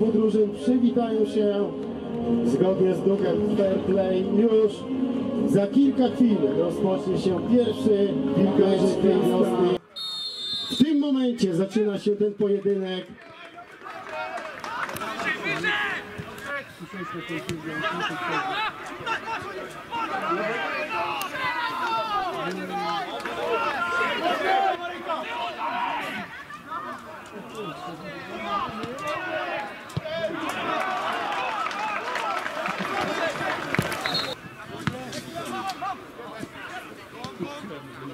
obu drużyn przywitają się zgodnie z duchem fair play. Już za kilka chwil rozpocznie się pierwszy mecz tej wiosny. W tym momencie zaczyna się ten pojedynek.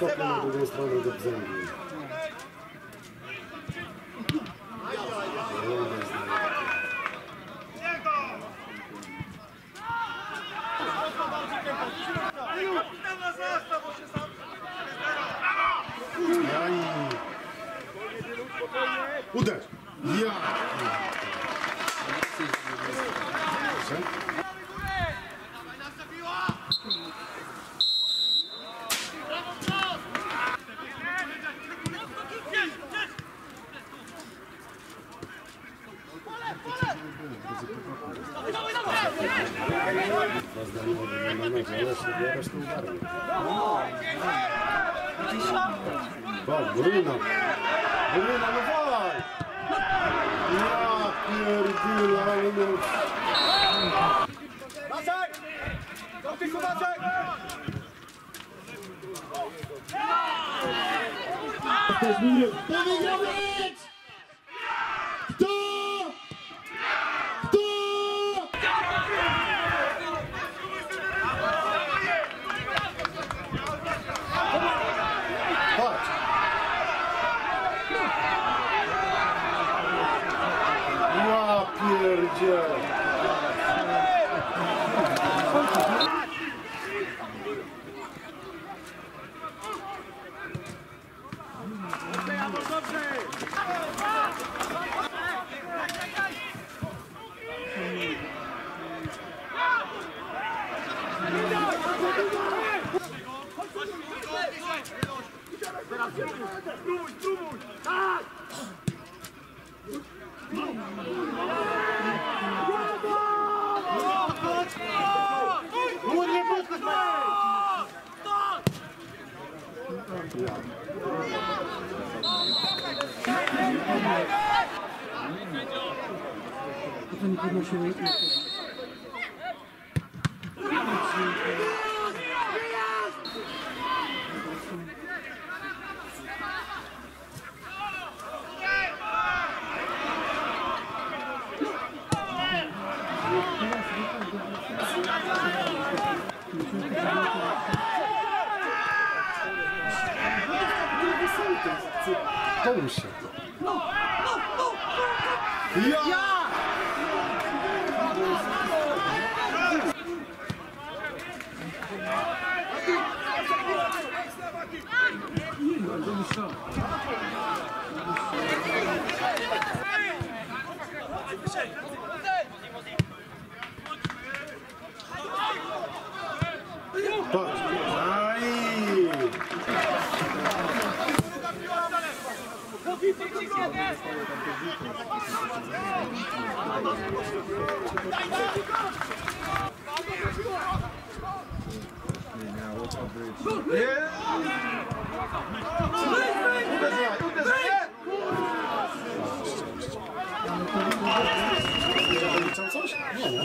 Kopie na drugą stronę do zębi. Vai, Bruna! Bruna, não vai! Ah, perdi lá, meu... Vasek! Só fico, o Vasek! Domingo! Domingo! Думай, думай! Так! Мудрый путь, Кто не подношивает? Połóż się. Patrz. Aj! 아이.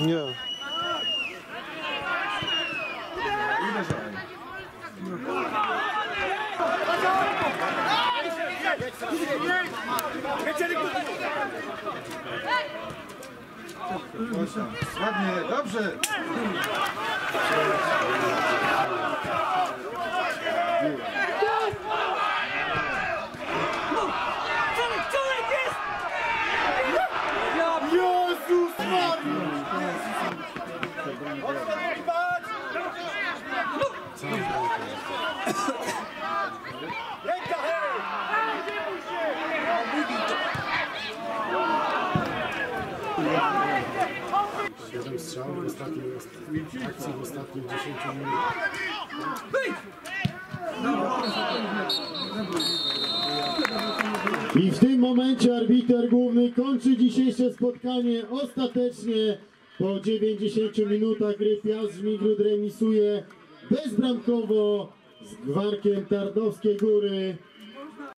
Yeah. Ładnie, dobrze. Siedem strzałów w ostatniej akcji, w ostatnich 10 minutach. I w tym momencie arbiter główny kończy dzisiejsze spotkanie ostatecznie. Po 90 minutach gry Piast Żmigród remisuje bezbramkowo z Gwarkiem Tardowskiej Góry.